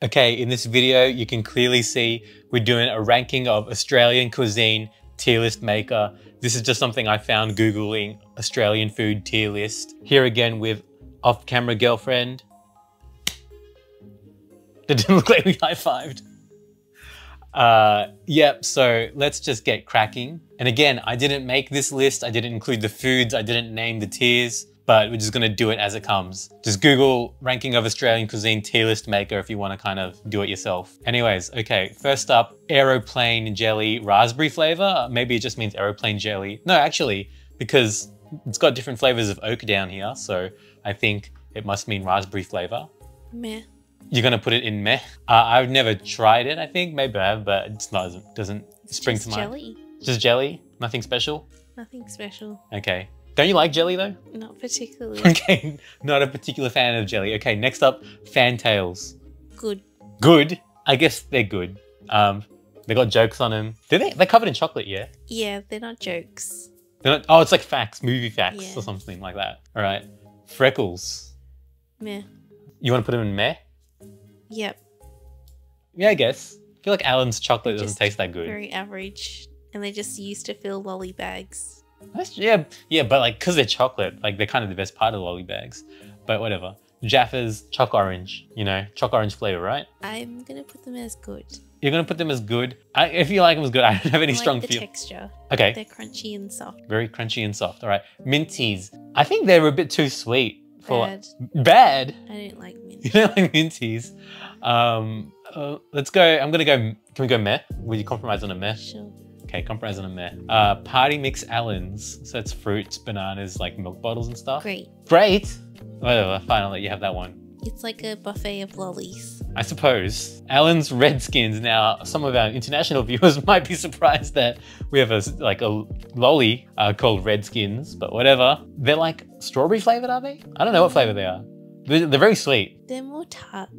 Okay, in this video, you can clearly see we're doing a ranking of Australian cuisine tier list maker. This is just something I found Googling Australian food tier list. Here again with off-camera girlfriend. That didn't look like we high-fived. Uh, yep, so let's just get cracking. And again, I didn't make this list. I didn't include the foods. I didn't name the tiers but we're just gonna do it as it comes. Just Google ranking of Australian cuisine tier list maker if you wanna kind of do it yourself. Anyways, okay, first up, aeroplane jelly raspberry flavor. Maybe it just means aeroplane jelly. No, actually, because it's got different flavors of oak down here, so I think it must mean raspberry flavor. Meh. You're gonna put it in meh? Uh, I've never tried it, I think. Maybe I have, but it's not, it doesn't spring to mind. Just jelly. Just jelly? Nothing special? Nothing special. Okay. Don't you like jelly though? Not particularly. Okay, not a particular fan of jelly. Okay, next up, fantails. Good. Good. I guess they're good. Um, they got jokes on them. Do they? They're covered in chocolate, yeah. Yeah, they're not jokes. They're not, oh, it's like facts, movie facts, Yeah. or something like that. All right, freckles. Meh. You want to put them in meh? Yep. Yeah, I guess. I feel like Allen's chocolate doesn't taste that good. Very average. And they just used to fill lolly bags. That's, yeah, yeah, but like, cause they're chocolate, like they're kind of the best part of the lolly bags. But whatever. Jaffa's choc orange, you know, choc orange flavor, right? I'm gonna put them as good. You're gonna put them as good. I, if you like them as good, I don't have any I strong like the feel. texture. Okay, They're crunchy and soft. very crunchy and soft. All right, minties. I think they're a bit too sweet for Bad. bad. I don't like minties. You don't like minties. Um, uh, let's go. I'm gonna go. Can we go meh? Will you compromise on a meh? Sure. Okay, compromise on a. Uh, party mix Allens. So it's fruits, bananas, like milk bottles and stuff. Great. Great. Whatever. Fine. I'll let you have that one. It's like a buffet of lollies. I suppose. Allen's Redskins. Now, some of our international viewers might be surprised that we have a like a lolly uh, called Redskins, but whatever. They're like strawberry flavored, are they? I don't know what flavor they are. They're, they're very sweet. They're more tart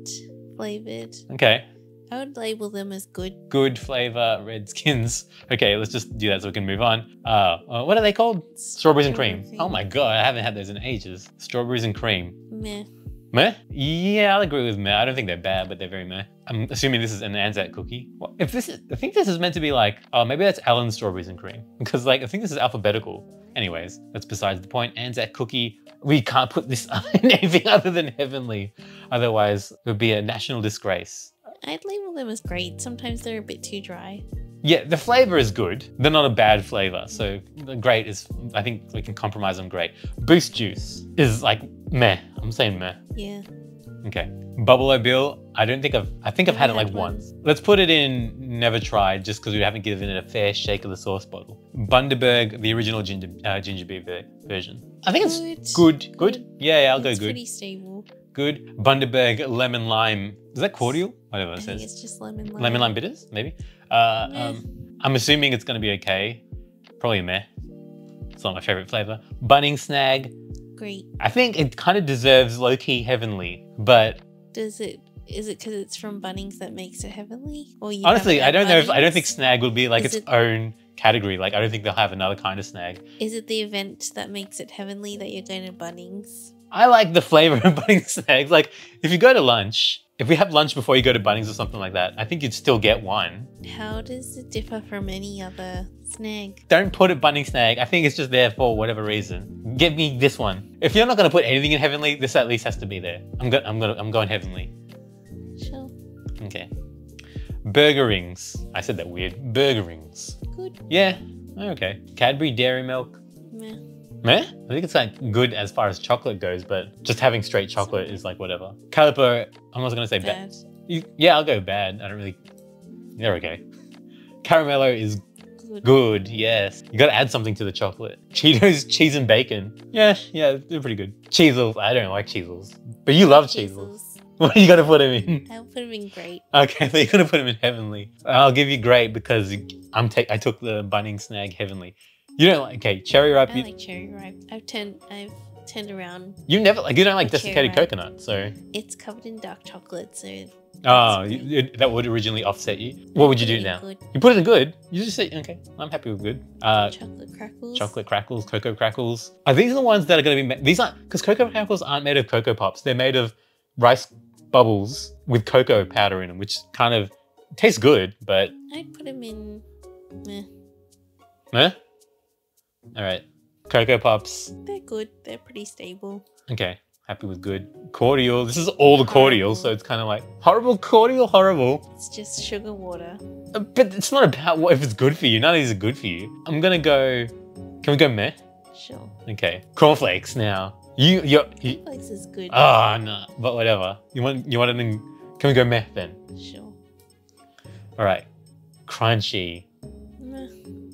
flavored. Okay, I would label them as good. good flavor Redskins. Okay, let's just do that so we can move on. Uh, uh, what are they called? Strawberries and cream. Strawberry. Oh my god, I haven't had those in ages. Strawberries and cream. Meh. Meh? Yeah, I'll agree with meh. I don't think they're bad, but they're very meh. I'm assuming this is an Anzac cookie. Well, if this is, I think this is meant to be like, oh, maybe that's Allen's strawberries and cream. Because like, I think this is alphabetical. Anyways, that's besides the point. Anzac cookie, we can't put this in anything other than heavenly. Otherwise, it would be a national disgrace. I'd label them as great. Sometimes they're a bit too dry. Yeah, the flavor is good. They're not a bad flavor. So great is, I think we can compromise on great. Boost juice is like meh. I'm saying meh. Yeah. Okay. Bubble Bill, I don't think I've, I think I've had it like one. once. Let's put it in never tried just because we haven't given it a fair shake of the sauce bottle. Bundaberg, the original ginger, uh, ginger beer version. I think it's good. Good? Yeah, yeah, I'll go it's good. pretty stable. Good. Bundaberg lemon lime. Is that cordial? Whatever I it think says. it's just lemon lime. Lemon lime bitters, maybe? Uh, um, I'm assuming it's going to be okay. Probably a meh. It's not my favorite flavor. Bunning snag. Great. I think it kind of deserves low key heavenly, but Does it? Is it because it's from Bunnings that makes it heavenly? Or you honestly, I don't know if I don't think snag would be like Is its it- own category. Like I don't think they'll have another kind of snag. Is it the event that makes it heavenly that you're going to Bunnings? I like the flavor of Bunnings snags. Like if you go to lunch, if we have lunch before you go to Bunnings or something like that, I think you'd still get one. How does it differ from any other snag? Don't put it Bunnings snag. I think it's just there for whatever reason. Give me this one. If you're not gonna put anything in heavenly, this at least has to be there. I'm go- I'm gonna I'm going heavenly. Sure. Okay. Burger rings. I said that weird. Burger rings. Good. Yeah. Okay. Cadbury Dairy Milk. Meh. Meh? I think it's like good as far as chocolate goes, but just having straight chocolate is like whatever. Calippo, I'm also gonna say bad. Bad. Yeah, I'll go bad. I don't really. there we go. Caramello is Good. good. Yes. You gotta add something to the chocolate. Cheetos, cheese and bacon. Yeah, yeah, they're pretty good. Cheezels. I don't like cheezels, but you love cheezels. What are you gonna put them in? I'll put them in great. Okay, so you're gonna put them in heavenly. I'll give you great because I'm take. I took the bunning snag heavenly. You don't like okay cherry ripe. I You, like cherry ripe. I've turned. I've turned around. you never like you don't like desiccated ripe. coconut, so It's covered in dark chocolate, so oh you, you- that would originally offset you. What would you do now? Good. You put it in good. You just say okay. I'm happy with good. Uh, chocolate crackles. chocolate crackles, cocoa crackles. Are these the ones that are going to be? Ma- these aren't because cocoa crackles aren't made of cocoa pops. They're made of rice bubbles with cocoa powder in them, which kind of tastes good, but I'd put them in. Meh. eh? All right. Cocoa Pops. They're good. They're pretty stable. Okay. Happy with good. Cordial. This is all the cordial, so it's kind of like horrible, cordial, horrible. It's just sugar water. Uh, But it's not about what if it's good for you. None of these are good for you. I'm gonna go. Can we go meh? Sure. Okay. Cornflakes now. You, you're. You, Place is good. Ah, no. But whatever. You want. You want it in. Can we go meh then? Sure. All right. Crunchy. Meh.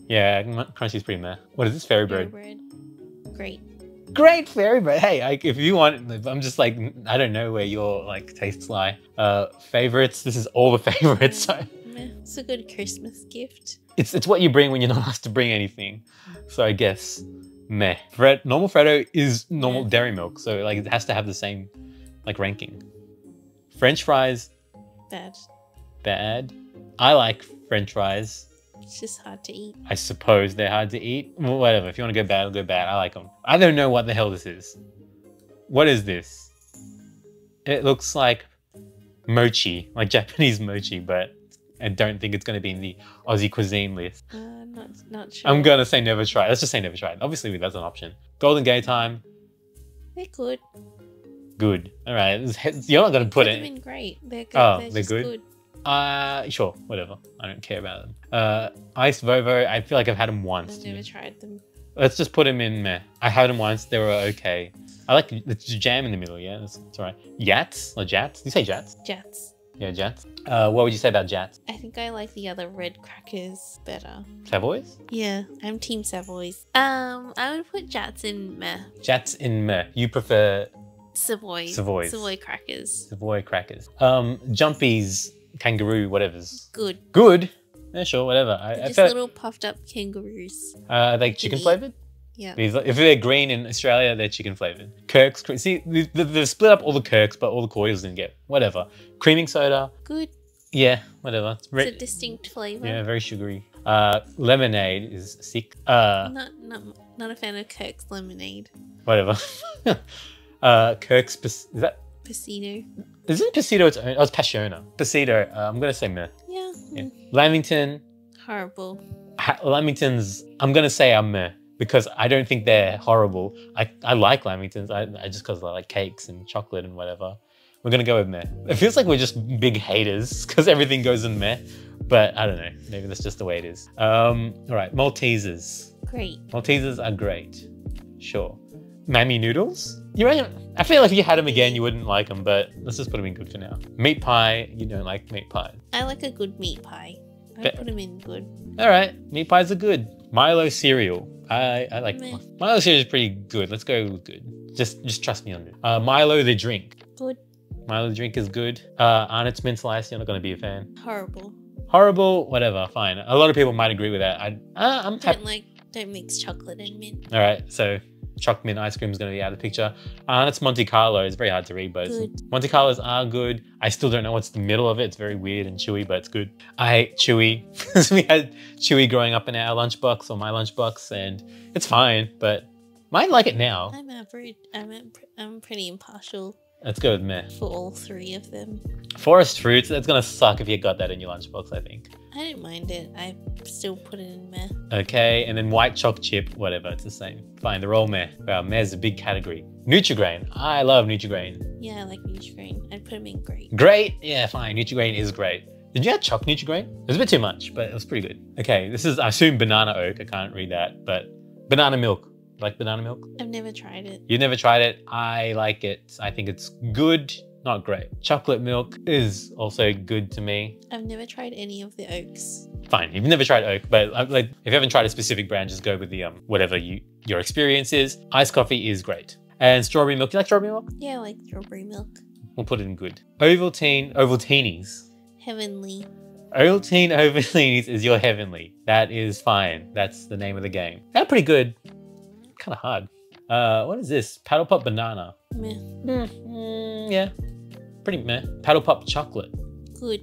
Yeah, crunchy's pretty meh. What is this fairy Fairy bread? bread. Great. Great fairy bread. Hey, I, if you want, I'm just like I don't know where your like tastes lie. Uh, favorites. This is all the favorites. So It's a good Christmas gift. it's it's what you bring when you're not asked to bring anything. So I guess meh. Fred, normal Freddo is normal Yeah. dairy milk, so like it has to have the same like ranking. French fries Bad. bad. I like French fries. It's just hard to eat. I suppose they're hard to eat. Well, whatever. If you want to go bad, I'll go bad. I like them. I don't know what the hell this is. What is this? It looks like mochi, like Japanese mochi, but I don't think it's going to be in the Aussie cuisine list. Uh, not not sure. I'm going to say never try. Let's just say never try. Obviously, that's an option. Golden Gaytime, They're good. good. All right. You're not going to put it. in great. They're good. Oh, they're, they're good? good. Uh, sure, whatever. I don't care about them. Uh, Ice Vovo, I feel like I've had them once. I've never tried them. Let's just put them in meh. I had them once. They were okay. I like the jam in the middle. Yeah, that's, that's all right. Yats or Jatz? Do you say Jatz? Jatz. Yeah, Jatz. Uh, what would you say about Jatz? I think I like the other red crackers better. Savoys? Yeah, I'm Team Savoys. Um, I would put Jatz in meh. Jatz in meh. You prefer Savoy. Savoys. Savoy crackers. Savoy crackers. Um, Jumpies, kangaroo, whatever's Good. good. Yeah, sure, whatever. I, I just little puffed up kangaroos. uh, are they chicken flavored? Yeah. These, if they're green in Australia, they're chicken flavored. Kirks, see, they- they- they've split up all the Kirks, but all the cordials didn't get. Whatever. Creaming soda, Good. yeah, whatever. It's It's a distinct flavor. Yeah, very sugary. Uh, lemonade is sick. Uh, Not not not a fan of Kirk's lemonade. whatever. uh, Kirk's is that Pasito. isn't Pasito its own? Oh, it's Passiona. Pasito. Uh, I'm gonna say meh. Yeah. Yeah. mm, Lamington. Horrible. Ha- Lamingtons. I'm gonna say I'm meh because I don't think they're horrible. I I like Lamingtons. I, I just because I like cakes and chocolate and whatever. We're gonna go with meh. It feels like we're just big haters because everything goes in meh. But I don't know. Maybe that's just the way it is. Um, all right, Maltesers. Great. Maltesers are great. Sure. Mamee noodles? You reckon? I feel like if you had them again, you wouldn't like them, but let's just put them in good for now. Meat pie, you don't like meat pie. I like a good meat pie. I put them in good. All right, meat pies are good. Milo cereal. I, I like Meh. Milo cereal is pretty good. Let's go with good. Just just trust me on it. Uh, Milo the drink. Good. Milo the drink is good. Uh, Arnott's mint slice. You're not gonna be a fan. Horrible. Horrible. Whatever. Fine. A lot of people might agree with that. I uh, I'm. Don't like don't mix chocolate and mint. All right, so chocolate mint ice cream is going to be out of the picture. Uh, it's Monte Carlo. It's very hard to read, but Monte Carlos are good. I still don't know what's the middle of it. It's very weird and chewy, but it's good. I hate chewy. we had chewy growing up in our lunchbox or my lunchbox, and it's fine, but might like it now. I'm average. I'm I'm pretty impartial Let's go with meh. for all three of them. Forest fruits. That's gonna suck if you got that in your lunchbox. I think. I didn't mind it. I still put it in meh. Okay, and then white choc chip, whatever. It's the same. Fine. They're all meh. Wow, meh is a big category. Nutrigrain. I love Nutrigrain. Yeah, I like Nutrigrain. I'd put them in great. Great. Yeah, fine. Nutrigrain is great. Did you have choc Nutrigrain? It was a bit too much, but it was pretty good. Okay, this is I assume banana oak. I can't read that, but banana milk. Like banana milk? I've never tried it. You've never tried it. I like it. I think it's good, not great. Chocolate milk is also good to me. I've never tried any of the oaks. Fine. You've never tried oak, but uh, like if you haven't tried a specific brand, just go with the um whatever you your experience is. Iced coffee is great. And strawberry milk. You like strawberry milk? Yeah, I like strawberry milk. We'll put it in good. Ovaltine, Ovaltineys. Heavenly. Ovaltine Ovaltineys is your heavenly. That is fine. That's the name of the game. They're pretty good. Kind of hard. Uh, what is this? Paddle pop banana. Meh. Mm, yeah, pretty meh. Paddle pop chocolate. Good.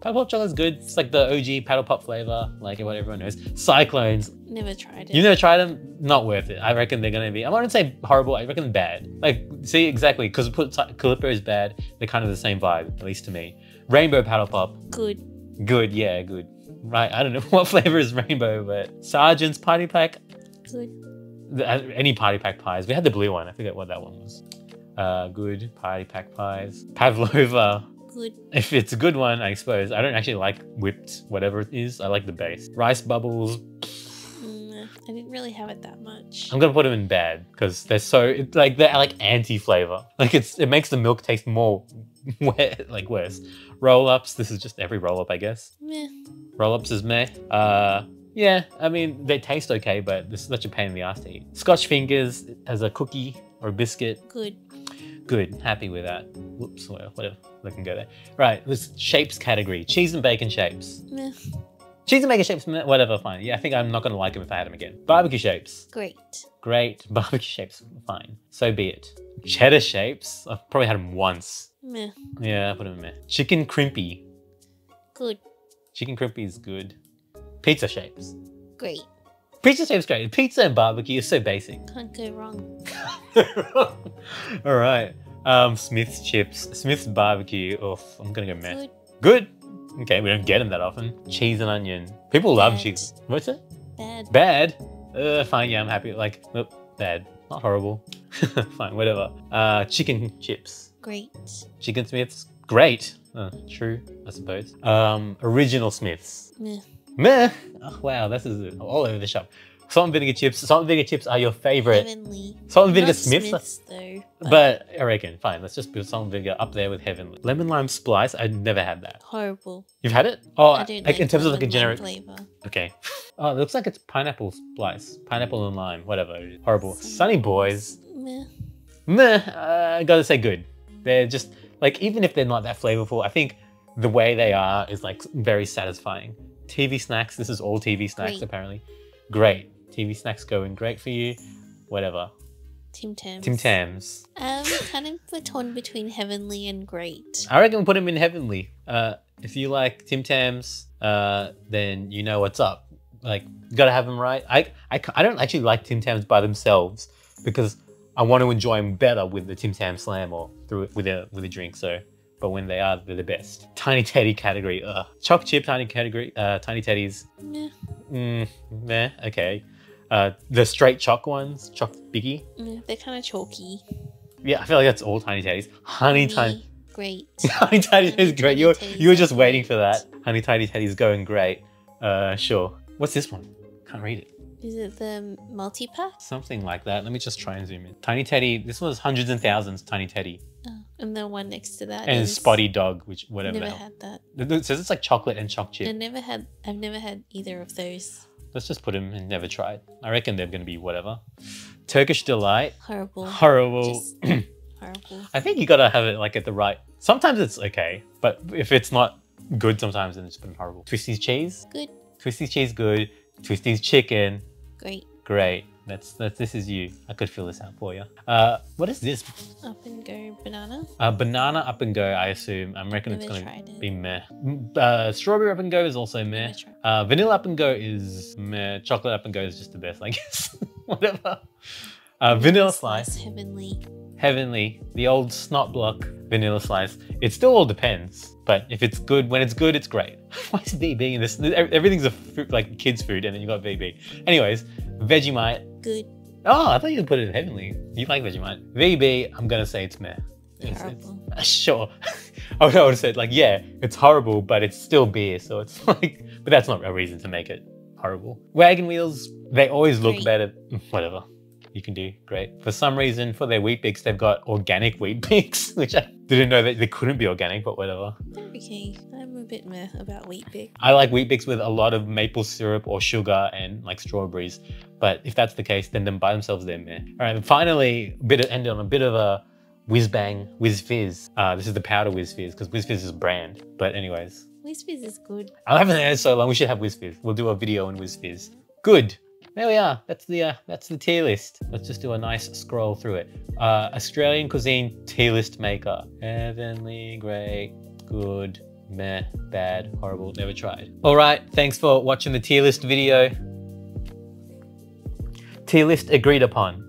Paddle pop chocolate's good. It's like the OG paddle pop flavor, like what everyone knows. Cyclones. Never tried it. You never tried them? Not worth it. I reckon they're gonna be. I wouldn't say horrible. I reckon bad. Like, see exactly because Calippo is bad. They're kind of the same vibe, at least to me. Rainbow paddle pop. Good. Good. Yeah, good. Right. I don't know what flavor is rainbow, but Sargent's party pack. Good. Uh, Any party pack pies. We had the blue one. I forget what that one was. Uh, good party pack pies. Pavlova. Good. If it's a good one, I suppose. I don't actually like whipped whatever it is. I like the base. Rice bubbles. Mm, I didn't really have it that much. I'm gonna put them in bad because they're so it's like they're like anti-flavor. Like it's it makes the milk taste more wet, like worse. Roll-ups. This is just every roll-up, I guess. Meh. Roll-ups is meh. Uh, yeah. I mean they taste okay, but this is such a pain in the ass to eat. Scotch fingers as a cookie or a biscuit. Good. Good. Happy with that. Whoops. Well, whatever. I can go there. Right. This shapes category. Cheese and bacon shapes. Meh. Cheese and bacon shapes. meh, Whatever. Fine. Yeah. I think I'm not gonna like them if I had them again. Barbecue shapes. Great. Great. Barbecue shapes. Fine. So be it. Cheddar shapes. I've probably had them once. Meh. Yeah. I put them in there. Chicken crimpy. Good. Chicken crimpy is good. Pizza shapes. Great. Pizza shapes great. Pizza and barbecue is so basic. Can't go wrong. All right. Um, Smith's chips. Smith's barbecue. Oof. I'm gonna go meh. Good. Good. Okay, we don't get them that often. Cheese and onion. People love cheese. What's it? Bad. Bad. Uh, fine. Yeah, I'm happy. Like, nope, bad. Not horrible. fine, whatever. Uh, chicken chips. Great. Chicken Smiths. Great. Uh, true, I suppose. Um, original Smiths. Meh. Meh. Oh, wow, this is all over the shop. Salt and vinegar chips. Salt and vinegar chips are your favorite. Heavenly. Salt and vinegar Not Smiths. Smiths though. But I reckon, fine, let's just put salt and vinegar up there with heavenly. Lemon lime splice, I've never had that. horrible. You've had it? Oh, I don't like, in terms of like a lemon generic. flavor. Okay. Oh, it looks like it's pineapple splice. Pineapple and lime, whatever. Horrible. Sunny Boys. Meh. Meh, uh, I gotta say good. They're just, like, even if they're not that flavorful, I think the way they are is, like, very satisfying. TV snacks, this is all TV snacks, Great. apparently. Great. TV snacks going great for you. Whatever. Tim Tams. Tim Tams. Um, kind of a torn between heavenly and great. I reckon put them in heavenly. Uh, if you like Tim Tams, uh, then you know what's up. Like, gotta have them right. I, I, I don't actually like Tim Tams by themselves because I want to enjoy them better with the Tim Tam Slam or through with a with a drink. So, but when they are, they're the best. Tiny Teddy category. Ugh. Choc chip tiny category. Uh, tiny Teddies. Meh. Mm, meh. Okay. Uh, the straight choc ones. Choc biggie. Meh. They're kind of chalky. Yeah, I feel like that's all tiny Teddies. Honey tiny. Great. Honey Honey is great. You were, you were just waiting for that. Honey tiny Teddy's going great. Uh, sure. What's this one? Can't read it. Is it the multi pack? Something like that. Let me just try and zoom in. Tiny Teddy. This was hundreds and thousands. Tiny Teddy Oh, and the one next to that and Spotty Dog, which whatever. Never had that. It says it's like chocolate and choc chip. I never had. I've never had either of those. Let's just put them and never tried. I reckon they're going to be whatever. Turkish delight. Horrible. Horrible. Horrible. I think you gotta have it like at the right. Sometimes it's okay, but if it's not good, sometimes then it's been horrible. Twisties cheese. Good. Twisties cheese good. Twisties chicken. Great. Great. That's that's this is you. I could fill this out for you. Uh, what is this? Up and go banana. Uh, banana up and go. I assume. I'm reckon it's gonna it. be meh. Uh, strawberry up and go is also meh. Uh, vanilla up and go is meh. Chocolate up and go is just the best, I guess. Whatever. Uh, vanilla slice. Heavenly. Heavenly, the old snot block vanilla slice. It still all depends, but if it's good, when it's good, it's great. Why is VB in this? Everything's a food, like kids' food, and then you got VB. Anyways, Vegemite. Good. Oh, I thought you put it in Heavenly. You like Vegemite. VB, I'm gonna say it's meh. It's, it's, Horrible. uh, sure. I would have said like, yeah, it's horrible, but it's still beer, so it's like, but that's not a reason to make it horrible. Wagon wheels, they always look Great. better. Whatever. You can do great. For some reason, for their Weet-Bix, they've got organic wheat bix, which I didn't know that they couldn't be organic, but whatever. Okay. I'm a bit meh about Weet-Bix. I like Weet-Bix with a lot of maple syrup or sugar and like strawberries. But if that's the case, then them by themselves they're meh. All right, and finally, a bit of, end on a bit of a whiz bang, Wizz Fizz. Uh, this is the powder Wizz Fizz because Wizz Fizz is a brand. But anyways, Wizz Fizz is good. I haven't had it so long. We should have Wizz Fizz. We'll do a video on Wizz Fizz. Good. There we are. That's the uh, that's the tier list. Let's just do a nice scroll through it. Uh, Australian cuisine tier list maker. Heavenly, great, good, meh, bad, horrible, never tried. All right, thanks for watching the tier list video. Tier list agreed upon.